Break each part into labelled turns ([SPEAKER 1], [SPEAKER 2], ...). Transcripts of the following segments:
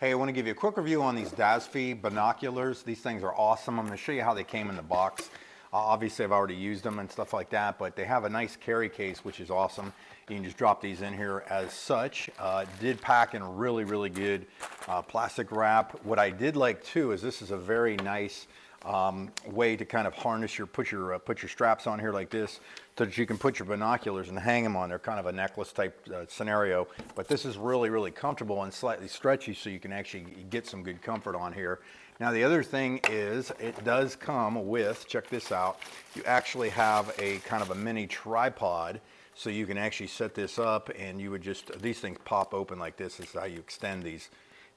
[SPEAKER 1] Hey, I want to give you a quick review on these Dazftiey binoculars. These things are awesome. I'm going to show you how they came in the box. Uh, obviously, I've already used them and stuff like that, but they have a nice carry case, which is awesome. You can just drop these in here as such. Uh, did pack in really, really good uh, plastic wrap. What I did like too is this is a very nice um, way to kind of harness your put your uh, put your straps on here like this so that you can put your binoculars and hang them on. They're kind of a necklace type uh, scenario, but this is really really comfortable and slightly stretchy, so you can actually get some good comfort on here. Now the other thing is it does come with check this out. You actually have a kind of a mini tripod. So you can actually set this up and you would just, these things pop open like this. This is how you extend these.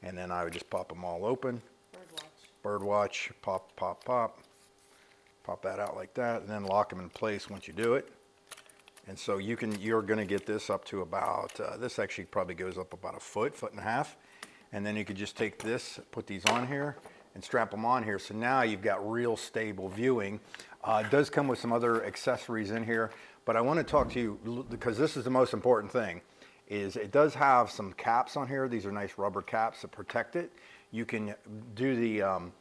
[SPEAKER 1] And then I would just pop them all open birdwatch, pop, pop, pop. Pop that out like that and then lock them in place once you do it. And so you can, you're gonna get this up to about, uh, this actually probably goes up about a foot, foot and a half. And then you could just take this, put these on here and strap them on here. So now you've got real stable viewing. Uh, it does come with some other accessories in here, but I wanna talk to you, because this is the most important thing, is it does have some caps on here. These are nice rubber caps that protect it. You can do the, um,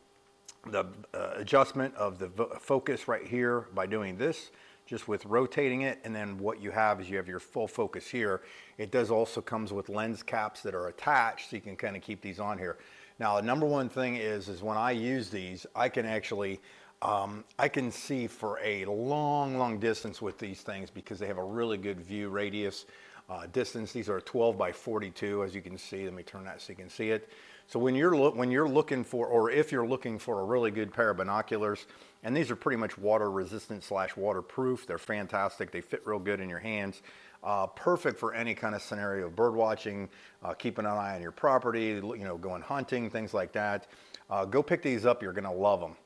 [SPEAKER 1] the uh, adjustment of the focus right here by doing this, just with rotating it. And then what you have is you have your full focus here. It does also comes with lens caps that are attached so you can kind of keep these on here. Now, the number one thing is, is when I use these, I can actually, um, I can see for a long, long distance with these things because they have a really good view radius uh, distance. These are 12 by 42, as you can see. Let me turn that so you can see it. So when you're, when you're looking for, or if you're looking for a really good pair of binoculars, and these are pretty much water resistant slash waterproof, they're fantastic, they fit real good in your hands. Uh, perfect for any kind of scenario of bird watching, uh, keeping an eye on your property, you know, going hunting, things like that. Uh, go pick these up, you're gonna love them.